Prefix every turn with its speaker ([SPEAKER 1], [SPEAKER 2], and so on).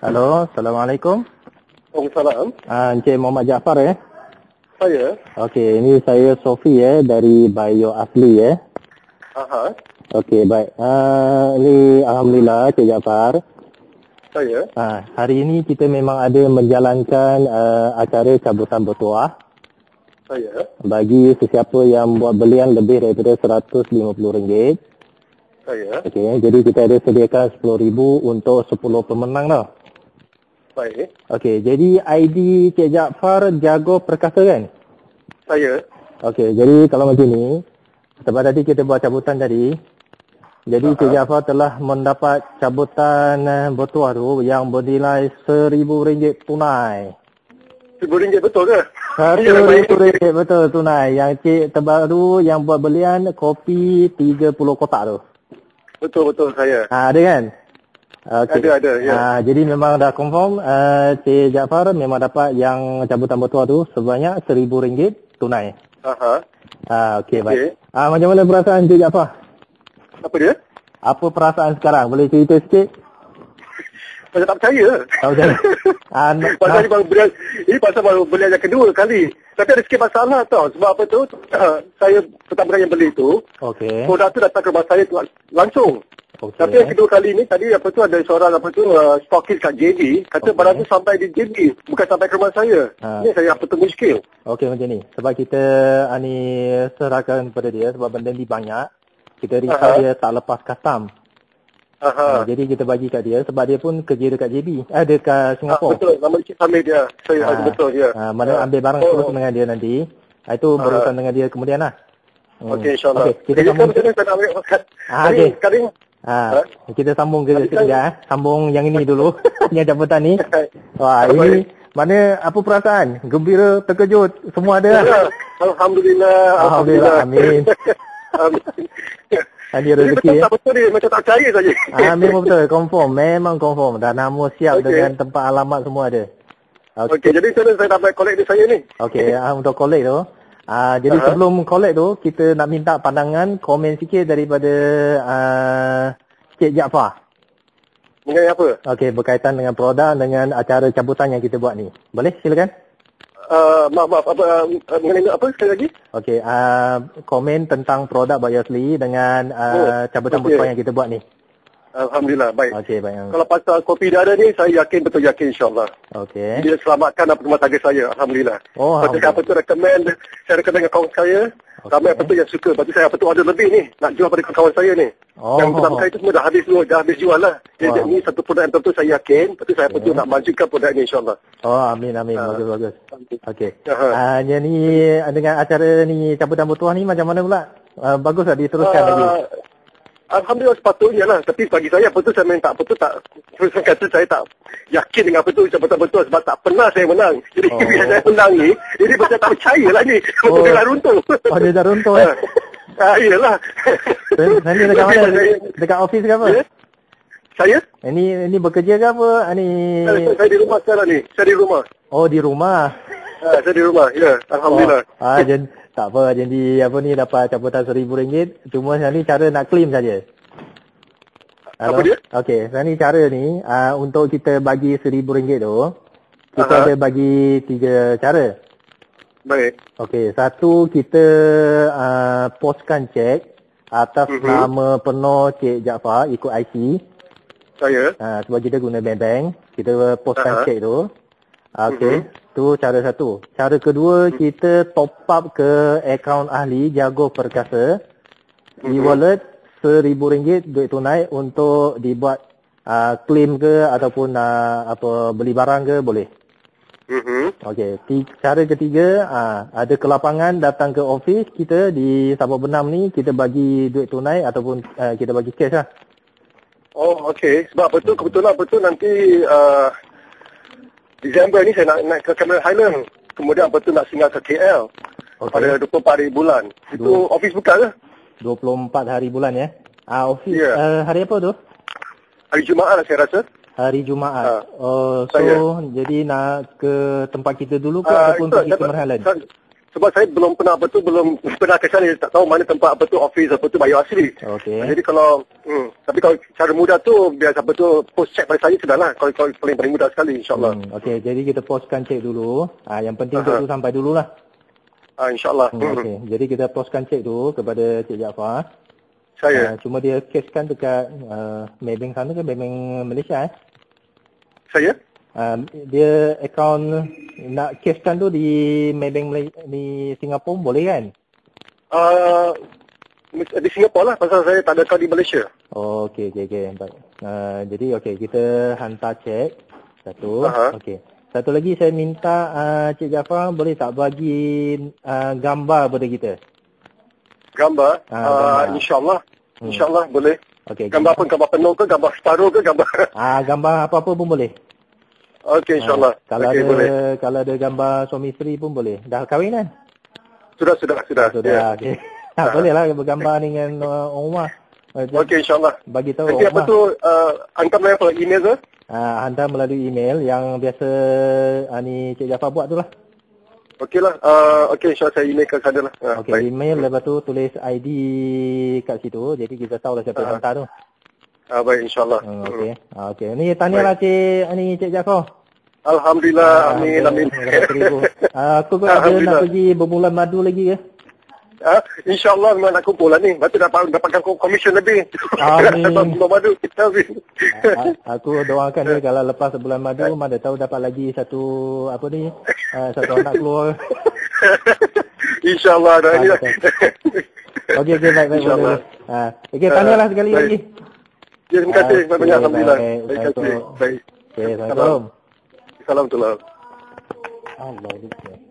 [SPEAKER 1] Halo, Assalamualaikum.
[SPEAKER 2] Waalaikumsalam.
[SPEAKER 1] Ah, Encik Muhammad Jaafar eh.
[SPEAKER 2] Saya.
[SPEAKER 1] Okey, ini saya Sofi eh dari Bio Asli eh.
[SPEAKER 2] Aha.
[SPEAKER 1] Okey, baik. Ah, ini alhamdulillah Encik Jaafar.
[SPEAKER 2] Saya.
[SPEAKER 1] Ah, hari ini kita memang ada menjalankan uh, acara cabutan bertuah
[SPEAKER 2] Saya.
[SPEAKER 1] bagi sesiapa yang buat belian lebih daripada RM150.
[SPEAKER 2] Saya.
[SPEAKER 1] Okey, jadi kita ada sediakan RM10,000 untuk 10 pemenang tau.
[SPEAKER 2] Baik.
[SPEAKER 1] Okey, jadi ID Cik Jaafar Jago Perkasa kan?
[SPEAKER 2] Saya.
[SPEAKER 1] Okey, jadi kalau macam ni, sebab tadi kita buat cabutan tadi, jadi Cik Jaafar telah mendapat cabutan bertuah tu yang bernilai RM1,000 tunai.
[SPEAKER 2] RM1,000 betul ke?
[SPEAKER 1] RM1,000 betul tunai. Yang Cik terbaru yang buat belian kopi 30 kotak tu.
[SPEAKER 2] Betul betul saya.
[SPEAKER 1] Ha, ada kan? Okey.
[SPEAKER 2] Ada, ada, ya.
[SPEAKER 1] Ha, jadi memang dah confirm uh, Cik Jaafar memang dapat yang cabutan bertuah tu sebanyak RM1,000 tunai.
[SPEAKER 2] Aha.
[SPEAKER 1] Ah, okey,
[SPEAKER 2] Okey.
[SPEAKER 1] baik. Ah, macam mana perasaan Cik Jaafar?
[SPEAKER 2] Apa dia?
[SPEAKER 1] Apa perasaan sekarang? Boleh cerita sikit?
[SPEAKER 2] Saya tak percaya.
[SPEAKER 1] Tahu macam mana? Ah,
[SPEAKER 2] Pasal ni baru belian, ini pasal baru belian yang kedua kali. Tapi ada sikit masalah tau. Sebab apa tu, uh, saya pertama kali yang beli tu,
[SPEAKER 1] Okey.
[SPEAKER 2] produk tu datang ke rumah saya tu langsung.
[SPEAKER 1] Okey.
[SPEAKER 2] Tapi yang kedua kali ni, tadi apa tu ada seorang apa tu, uh, stokis kat JB, kata
[SPEAKER 1] Okey.
[SPEAKER 2] barang tu sampai di JB, bukan sampai ke rumah saya.
[SPEAKER 1] Ha.
[SPEAKER 2] Ni saya apa tu muskil.
[SPEAKER 1] Okey macam ni. Sebab kita ah, ni serahkan kepada dia sebab benda ni banyak. Kita risau
[SPEAKER 2] Aha.
[SPEAKER 1] dia tak lepas custom. Ah,
[SPEAKER 2] Aha.
[SPEAKER 1] jadi kita bagi kat dia sebab dia pun kerja dekat JB. Eh, dekat
[SPEAKER 2] Ah,
[SPEAKER 1] Singapura.
[SPEAKER 2] betul, nama Cik Hamid dia. Saya
[SPEAKER 1] Ah,
[SPEAKER 2] ah, betul, ya.
[SPEAKER 1] ah, mana
[SPEAKER 2] Ah.
[SPEAKER 1] ambil barang
[SPEAKER 2] Oh.
[SPEAKER 1] terus dengan dia nanti. Ah, itu berurusan dengan dia kemudian lah. Hmm.
[SPEAKER 2] Okey, insyaAllah.
[SPEAKER 1] Okey, kita
[SPEAKER 2] Jadi,
[SPEAKER 1] sambung.
[SPEAKER 2] saya nak ambil makan?
[SPEAKER 1] Ah,
[SPEAKER 2] Kari,
[SPEAKER 1] okey.
[SPEAKER 2] kari.
[SPEAKER 1] Ah, kita sambung ke
[SPEAKER 2] kan-
[SPEAKER 1] ketiga eh. Sambung yang ini dulu. yang cabutan ni. Wah, ini mana apa perasaan? Gembira, terkejut, semua ada lah.
[SPEAKER 2] Ya, Alhamdulillah.
[SPEAKER 1] Alhamdulillah, amin.
[SPEAKER 2] Amin.
[SPEAKER 1] Ada rezeki
[SPEAKER 2] betul
[SPEAKER 1] ya.
[SPEAKER 2] tak betul ni, macam tak percaya saja.
[SPEAKER 1] Ah, memang betul, confirm. Memang confirm. Dan nama siap
[SPEAKER 2] Okey.
[SPEAKER 1] dengan tempat alamat semua ada. Okey.
[SPEAKER 2] Okey, jadi mana saya dapat collect ni saya ni?
[SPEAKER 1] Okey, ah, untuk collect tu. Ah, jadi
[SPEAKER 2] Aha.
[SPEAKER 1] sebelum collect tu, kita nak minta pandangan, komen sikit daripada ah, Cik Jaafar.
[SPEAKER 2] Mengenai apa?
[SPEAKER 1] Okey, berkaitan dengan produk, dengan acara cabutan yang kita buat ni. Boleh? Silakan.
[SPEAKER 2] Uh, maaf, maaf. Apa, uh, mengenai apa sekali lagi?
[SPEAKER 1] Okey, uh, komen tentang produk Biosli dengan uh,
[SPEAKER 2] Oh,
[SPEAKER 1] cabutan bertuah yang kita buat ni.
[SPEAKER 2] Alhamdulillah, baik.
[SPEAKER 1] Okey, baik.
[SPEAKER 2] Kalau pasal kopi dia ada ni, saya yakin betul yakin insyaAllah.
[SPEAKER 1] Okey.
[SPEAKER 2] Dia selamatkan apa rumah tangga saya, Alhamdulillah.
[SPEAKER 1] Oh,
[SPEAKER 2] tu apa tu recommend, saya recommend dengan kawan saya.
[SPEAKER 1] Okey.
[SPEAKER 2] Ramai apa tu yang suka. Tu saya apa tu order lebih ni. Nak jual pada kawan saya ni.
[SPEAKER 1] Oh.
[SPEAKER 2] Yang pertama kali tu semua dah habis semua, dah habis jual lah. Jadi
[SPEAKER 1] Wah.
[SPEAKER 2] ni satu produk yang betul saya yakin. Lepas tu saya apa tu nak majukan produk ni insyaAllah.
[SPEAKER 1] Oh, amin amin.
[SPEAKER 2] Ah.
[SPEAKER 1] Bagus bagus. Okey.
[SPEAKER 2] Aha.
[SPEAKER 1] Ah, yang ni dengan acara ni cabutan bertuah ni macam mana pula? Uh, bagus tak diteruskan lagi?
[SPEAKER 2] Ah, Alhamdulillah sepatutnya lah. Tapi bagi saya apa tu saya memang tak apa tu tak terus kata saya tak yakin dengan apa tu saya betul-betul sebab tak pernah saya menang. Jadi
[SPEAKER 1] Oh.
[SPEAKER 2] bila saya menang ni, ini macam tak percaya lah ni.
[SPEAKER 1] Oh.
[SPEAKER 2] Betul dah runtuh.
[SPEAKER 1] Oh, dia dah runtuh eh.
[SPEAKER 2] Ah, iyalah.
[SPEAKER 1] Nanti dekat mana? Dekat office ke apa?
[SPEAKER 2] Ya? Saya?
[SPEAKER 1] Ini ini bekerja ke apa? Ah, Ni
[SPEAKER 2] Saya, saya di rumah sekarang ni. Saya di rumah.
[SPEAKER 1] Oh, di rumah.
[SPEAKER 2] Ah, saya di rumah. Ya, Alhamdulillah.
[SPEAKER 1] Oh, ah, jadi tak apa. Jadi apa ni dapat cabutan RM1,000. Cuma sekarang ni cara nak claim saja.
[SPEAKER 2] Apa dia?
[SPEAKER 1] Okey, sekarang ni cara ni uh, untuk kita bagi RM1,000 tu, kita
[SPEAKER 2] Aha.
[SPEAKER 1] ada bagi tiga cara.
[SPEAKER 2] Baik.
[SPEAKER 1] Okey, satu kita uh, postkan cek atas
[SPEAKER 2] Mhm.
[SPEAKER 1] nama penuh Cik Jaafar ikut IC.
[SPEAKER 2] Saya.
[SPEAKER 1] Uh, sebab kita guna bank-bank, kita postkan
[SPEAKER 2] Aha.
[SPEAKER 1] cek tu. Okey,
[SPEAKER 2] Mhm.
[SPEAKER 1] tu cara satu. Cara kedua, kita top up ke akaun ahli Jago Perkasa di
[SPEAKER 2] Mhm.
[SPEAKER 1] wallet RM1,000 duit tunai untuk dibuat uh, claim ke ataupun uh, apa beli barang ke boleh.
[SPEAKER 2] Mhm.
[SPEAKER 1] Okey, Ti- cara ketiga uh, ada kelapangan datang ke office kita di Sabah Benam ni kita bagi duit tunai ataupun uh, kita bagi cash lah.
[SPEAKER 2] Oh, okey. Sebab betul kebetulan betul nanti uh, Disember ni saya nak naik ke Cameron Highland. Kemudian betul nak singgah ke KL.
[SPEAKER 1] Okey.
[SPEAKER 2] Pada 24 hari bulan. Itu office buka ke?
[SPEAKER 1] 24 hari bulan ya. Ah office
[SPEAKER 2] Ya.
[SPEAKER 1] uh, hari apa tu?
[SPEAKER 2] Hari Jumaat lah saya rasa.
[SPEAKER 1] Hari Jumaat.
[SPEAKER 2] Ah,
[SPEAKER 1] Oh, so
[SPEAKER 2] saya.
[SPEAKER 1] jadi nak ke tempat kita dulu ke
[SPEAKER 2] Ah,
[SPEAKER 1] ataupun pergi ke Merhalan?
[SPEAKER 2] sebab saya belum pernah apa tu belum pernah ke sana tak tahu mana tempat apa tu office apa tu bayu asli.
[SPEAKER 1] Okey.
[SPEAKER 2] Jadi kalau hmm, tapi kalau cara mudah tu biar apa tu post check pada saya sudahlah kalau, kalau paling paling mudah sekali insyaallah.
[SPEAKER 1] Hmm, Okey, jadi kita postkan cek dulu. Ah, yang penting cek tu sampai dululah.
[SPEAKER 2] Ah insyaallah.
[SPEAKER 1] Hmm,
[SPEAKER 2] Hmm.
[SPEAKER 1] Okey, jadi kita postkan cek tu kepada Cik Jaafar.
[SPEAKER 2] Saya
[SPEAKER 1] Ah, cuma dia keskan dekat uh, Maybank sana ke Maybank Malaysia eh?
[SPEAKER 2] saya
[SPEAKER 1] Uh, dia akaun nak keskan tu di Maybank di Singapura boleh kan?
[SPEAKER 2] uh, di Singapura lah pasal saya tak ada account di Malaysia.
[SPEAKER 1] Oh, okey, okey, okey. Baik. Uh, jadi, okey, kita hantar cek. Satu.
[SPEAKER 2] Aha.
[SPEAKER 1] Okey. Satu lagi saya minta uh, Cik Jaafar boleh tak bagi uh, gambar pada kita?
[SPEAKER 2] Gambar, uh,
[SPEAKER 1] gambar.
[SPEAKER 2] insyaallah.
[SPEAKER 1] Hmm.
[SPEAKER 2] Insyaallah boleh.
[SPEAKER 1] Okey.
[SPEAKER 2] Gambar apa? Gambar penuh ke? Gambar separuh ke? Gambar...
[SPEAKER 1] Ah, gambar apa-apa pun boleh.
[SPEAKER 2] Okey, insyaAllah.
[SPEAKER 1] Ah, kalau
[SPEAKER 2] Okey,
[SPEAKER 1] ada
[SPEAKER 2] boleh.
[SPEAKER 1] kalau ada gambar suami isteri pun boleh. Dah kahwin kan?
[SPEAKER 2] Sudah, sudah, sudah.
[SPEAKER 1] Sudah.
[SPEAKER 2] Ya.
[SPEAKER 1] Okey. Ha, boleh lah bergambar dengan uh, rumah. Uh,
[SPEAKER 2] Okey, insyaAllah.
[SPEAKER 1] Bagi tahu
[SPEAKER 2] Nanti
[SPEAKER 1] orang
[SPEAKER 2] apa tu, uh, hantar melalui apa? Email ke?
[SPEAKER 1] Ah, hantar melalui email yang biasa ah, ni Cik Jaafar buat tu lah.
[SPEAKER 2] Okey lah. Uh, Okey, insyaAllah saya email ke sana lah. Uh,
[SPEAKER 1] Okey, email lepas tu tulis ID kat situ. Jadi kita tahu lah siapa
[SPEAKER 2] Ah.
[SPEAKER 1] hantar tu.
[SPEAKER 2] Uh, baik, insyaAllah.
[SPEAKER 1] Hmm, okey. Ah, okey. Ni tahniahlah Cik ni Cik Jaafar.
[SPEAKER 2] Alhamdulillah. Amin,
[SPEAKER 1] Ah,
[SPEAKER 2] amin.
[SPEAKER 1] ratus ribu. Ah, aku kot ada nak pergi berbulan madu lagi ke?
[SPEAKER 2] Ha? InsyaAllah memang nak kumpul lah ni. Lepas tu dapat, dapatkan komisen lebih.
[SPEAKER 1] Amin.
[SPEAKER 2] Sebelum madu. Amin.
[SPEAKER 1] Ah, aku doakan dia kalau lepas sebulan madu mana tahu dapat lagi satu apa ni ah, satu anak keluar.
[SPEAKER 2] InsyaAllah. Dah
[SPEAKER 1] Ah,
[SPEAKER 2] ni lah.
[SPEAKER 1] Okey okey baik baik
[SPEAKER 2] InsyaAllah.
[SPEAKER 1] Ah, okey tahniahlah sekali
[SPEAKER 2] Baik.
[SPEAKER 1] lagi.
[SPEAKER 2] Ya, terima kasih. Banyak-banyak.
[SPEAKER 1] okey,
[SPEAKER 2] Alhamdulillah.
[SPEAKER 1] baik.
[SPEAKER 2] Terima kasih.
[SPEAKER 1] Baik.
[SPEAKER 2] Baik.
[SPEAKER 1] Okey, Assalamualaikum.
[SPEAKER 2] Salam. Salam.
[SPEAKER 1] Allah.